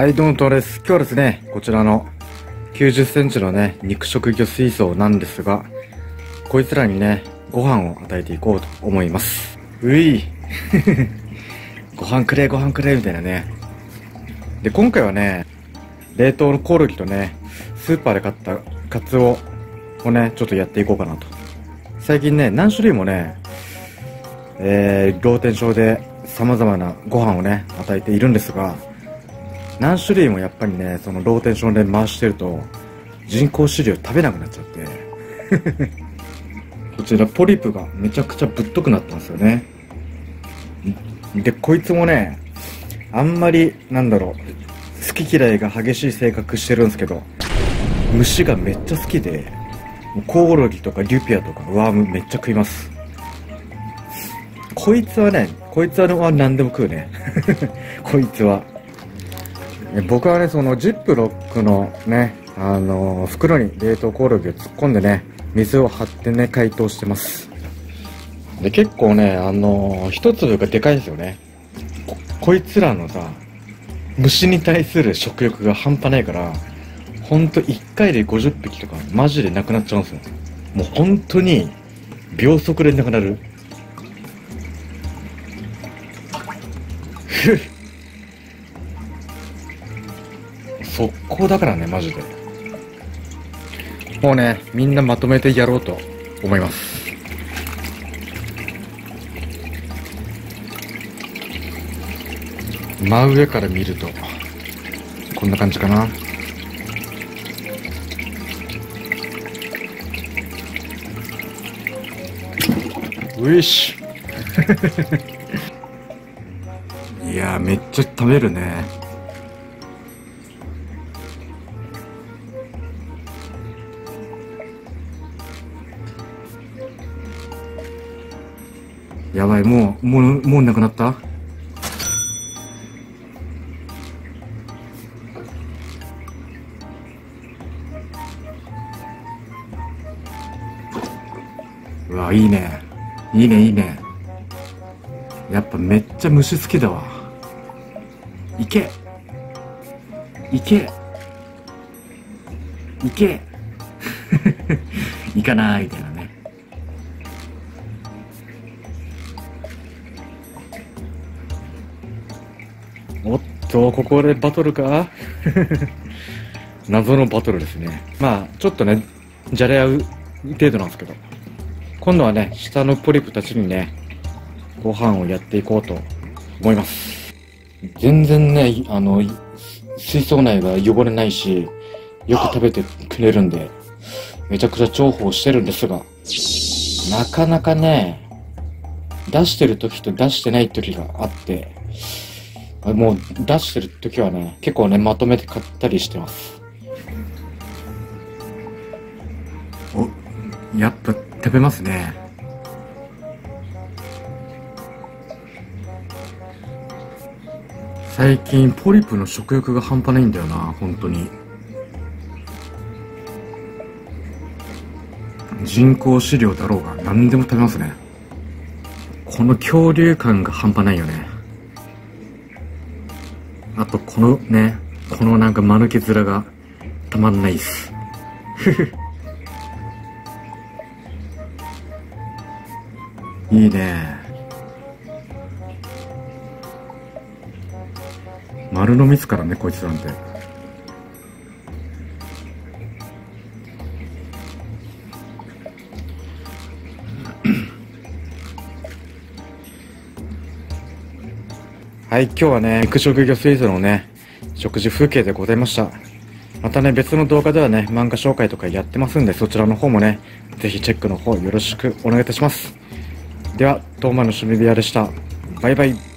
はい、どうも、トです。今日はですね、こちらの90センチのね、肉食魚水槽なんですが、こいつらにね、ご飯を与えていこうと思います。うい ご飯くれ、ご飯くれ、みたいなね。で、今回はね、冷凍のコオロギとね、スーパーで買ったカツオをね、ちょっとやっていこうかなと。最近ね、何種類もね、えー、ローテンションで様々なご飯をね、与えているんですが、何種類もやっぱりね、そのローテンションで回してると、人工飼料食べなくなっちゃって、こちらポリプがめちゃくちゃぶっとくなったんですよね。で、こいつもね、あんまり、なんだろう、好き嫌いが激しい性格してるんですけど、虫がめっちゃ好きで、コオロギとかリュピアとかワームめっちゃ食います。こいつはね、こいつは何でも食うね。こいつは。僕はね、そのジップロックのね、あの袋に冷凍コオロギを突っ込んでね、水を張ってね、解凍してます。で、結構ね、あのー一粒がでかいんですよね。こ、こいつらのさ、虫に対する食欲が半端ないから、ほんと1回で50匹とか、マジでなくなっちゃうんですよ。もう本当に、秒速でなくなる。ふっ速攻だからね、マジで。もうね、みんなまとめてやろうと思います。真上から見ると、こんな感じかな。ういしいやーめっちゃ食べるね。やばい、もう、もう、もうなくなった？うわ、いいね。いいね、いいね。やっぱめっちゃ虫好きだわ。いけいけいけ いかないみたいなおっと、ここでバトルか？謎のバトルですね。まあ、ちょっとね、じゃれ合う程度なんですけど。今度はね、下のポリプたちにね、ご飯をやっていこうと思います。全然ね、あの、水槽内が汚れないし、よく食べてくれるんで、めちゃくちゃ重宝してるんですが、なかなかね、出してる時と出してない時があって、もう出してる時はね、結構ね、まとめて買ったりしてます。お、やっぱ食べますね。最近ポリプの食欲が半端ないんだよな、本当に。人工飼料だろうが何でも食べますね。この恐竜感が半端ないよね。あとこのね、このなんか間抜け面がたまんないっす。いいね。丸飲みっすからね、こいつなんて。はい、今日はね、肉食魚水族のね、食事風景でございました。またね、別の動画ではね、漫画紹介とかやってますんで、そちらの方もね、ぜひチェックの方よろしくお願いいたします。では、東間の趣味部屋でした。バイバイ。